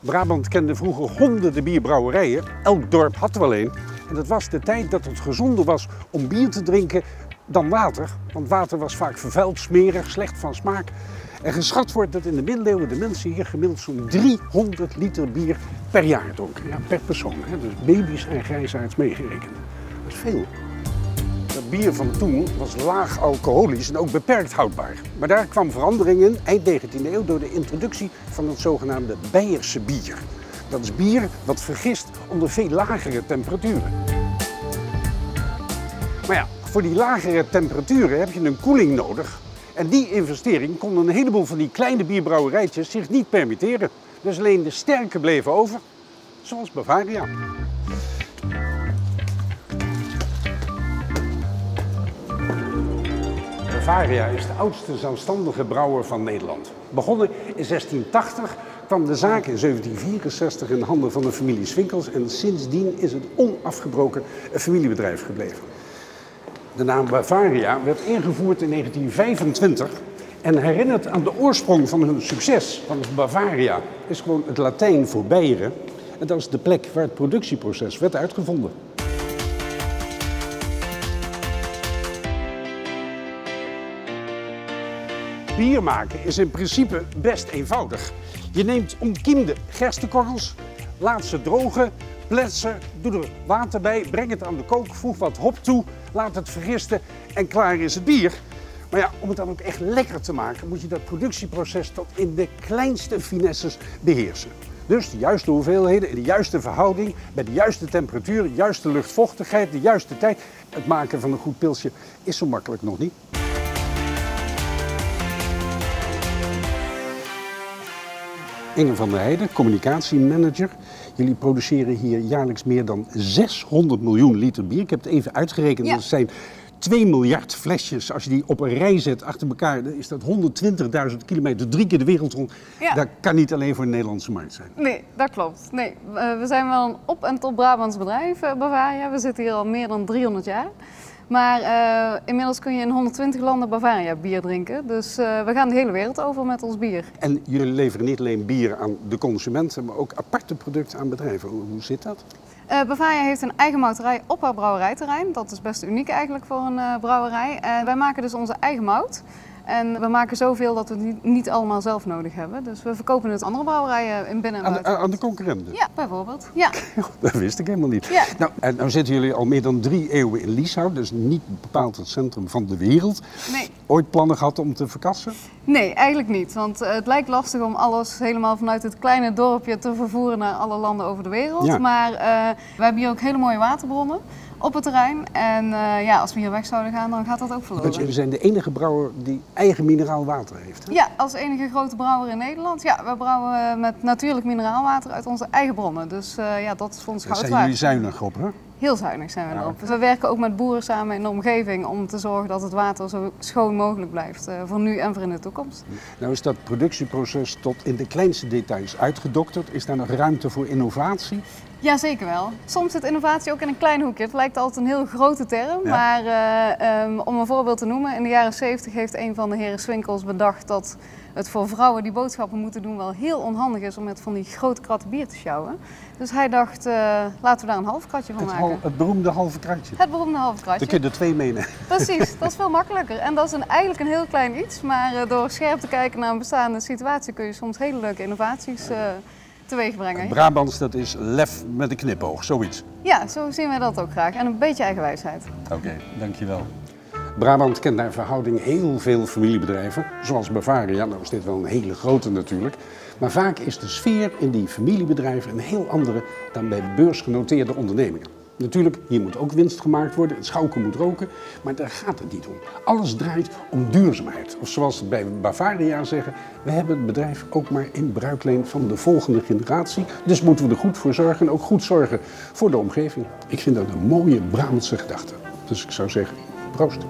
Brabant kende vroeger honderden bierbrouwerijen. Elk dorp had er wel een. En dat was de tijd dat het gezonder was om bier te drinken dan water. Want water was vaak vervuild, smerig, slecht van smaak. En geschat wordt dat in de middeleeuwen de mensen hier gemiddeld zo'n 300 liter bier per jaar dronken. Ja, per persoon. Hè? Dus baby's en grijsaards meegerekend. Dat is veel. Bier van toen was laag alcoholisch en ook beperkt houdbaar. Maar daar kwam verandering in eind 19e eeuw door de introductie van het zogenaamde Beierse bier. Dat is bier wat vergist onder veel lagere temperaturen. Maar ja, voor die lagere temperaturen heb je een koeling nodig. En die investering konden een heleboel van die kleine bierbrouwerijtjes zich niet permitteren. Dus alleen de sterke bleven over, zoals Bavaria. Bavaria is de oudste zelfstandige brouwer van Nederland. Begonnen in 1680 kwam de zaak in 1764 in de handen van de familie Swinkels en sindsdien is het onafgebroken een familiebedrijf gebleven. De naam Bavaria werd ingevoerd in 1925 en herinnert aan de oorsprong van hun succes. Want Bavaria is gewoon het Latijn voor Beieren en dat is de plek waar het productieproces werd uitgevonden. Bier maken is in principe best eenvoudig. Je neemt omkiemde gerstekorrels, laat ze drogen, pletsen, doe er water bij, breng het aan de kook, voeg wat hop toe, laat het vergisten en klaar is het bier. Maar ja, om het dan ook echt lekker te maken, moet je dat productieproces tot in de kleinste finesses beheersen. Dus de juiste hoeveelheden, in de juiste verhouding, bij de juiste temperatuur, de juiste luchtvochtigheid, de juiste tijd. Het maken van een goed pilsje is zo makkelijk nog niet. Inge van der Heijden, communicatiemanager. Jullie produceren hier jaarlijks meer dan 600 miljoen liter bier. Ik heb het even uitgerekend. Ja. Dat zijn 2 miljard flesjes. Als je die op een rij zet achter elkaar, dan is dat 120.000 kilometer, drie keer de wereld rond. Ja. Dat kan niet alleen voor de Nederlandse markt zijn. Nee, dat klopt. Nee, we zijn wel een op- en top Brabants bedrijf, eh, Bavaria. We zitten hier al meer dan 300 jaar. Maar eh, inmiddels kun je in 120 landen Bavaria bier drinken. Dus eh, we gaan de hele wereld over met ons bier. En jullie leveren niet alleen bier aan de consumenten, maar ook aparte producten aan bedrijven. Hoe, zit dat? Eh, Bavaria heeft een eigen mouterij op haar brouwerijterrein. Dat is best uniek eigenlijk voor een brouwerij. Wij maken dus onze eigen mout. En we maken zoveel dat we het niet, allemaal zelf nodig hebben. Dus we verkopen het andere brouwerijen in binnen- en Aan buiten. aan de concurrenten? Ja, bijvoorbeeld. Ja. Dat wist ik helemaal niet. Ja. Nou, en nou zitten jullie al meer dan drie eeuwen in Lieshout, dus niet bepaald het centrum van de wereld. Nee. Ooit plannen gehad om te verkassen? Nee, eigenlijk niet. Want eh, het lijkt lastig om alles helemaal vanuit het kleine dorpje te vervoeren naar alle landen over de wereld. Ja. Maar eh, we hebben hier ook hele mooie waterbronnen op het terrein. En eh, ja, als we hier weg zouden gaan, dan gaat dat ook Want verloren. jullie zijn de enige brouwer die eigen mineraal water heeft. Hè? Ja, als enige grote brouwer in Nederland. Ja, we brouwen met natuurlijk mineraalwater uit onze eigen bronnen. Dus ja, dat is voor ons Daar goud zijn jullie waard. zuinig op, hè? Heel zuinig zijn we erop. We werken ook met boeren samen in de omgeving om te zorgen dat het water zo schoon mogelijk blijft. eh, voor nu en voor in de toekomst. Nou is dat productieproces tot in de kleinste details uitgedokterd. Is daar nog ruimte voor innovatie? Ja, zeker wel. Soms zit innovatie ook in een klein hoekje. Het lijkt altijd een heel grote term. Ja. Maar eh, ehm, om een voorbeeld te noemen, in de jaren 70 heeft een van de heren Swinkels bedacht dat het voor vrouwen die boodschappen moeten doen wel heel onhandig is om met van die grote kratten bier te sjouwen. Dus hij dacht, eh, laten we daar een half kratje van Het, maken. hal- het beroemde halve kratje. Het beroemde Dan kratje. kun je er twee meenemen. Precies, dat is veel makkelijker. En dat is een, eigenlijk een heel klein iets. Maar eh, door scherp te kijken naar een bestaande situatie kun je soms hele leuke innovaties eh teweeg brengen. Brabants, dat is lef met een knipoog, zoiets. Ja, zo zien wij dat ook graag. En een beetje eigenwijsheid. Oké, dankjewel. Brabant kent naar verhouding heel veel familiebedrijven, zoals Bavaria. Nou is dit wel een hele grote natuurlijk. Maar vaak is de sfeer in die familiebedrijven een heel andere dan bij beursgenoteerde ondernemingen. Natuurlijk, hier moet ook winst gemaakt worden, het schauken moet roken, maar daar gaat het niet om. Alles draait om duurzaamheid. Of zoals bij Bavaria zeggen, we hebben het bedrijf ook maar in bruikleen van de volgende generatie. Dus moeten we er goed voor zorgen en ook goed zorgen voor de omgeving. Ik vind dat een mooie Brabantse gedachte. Dus ik zou zeggen, Prost!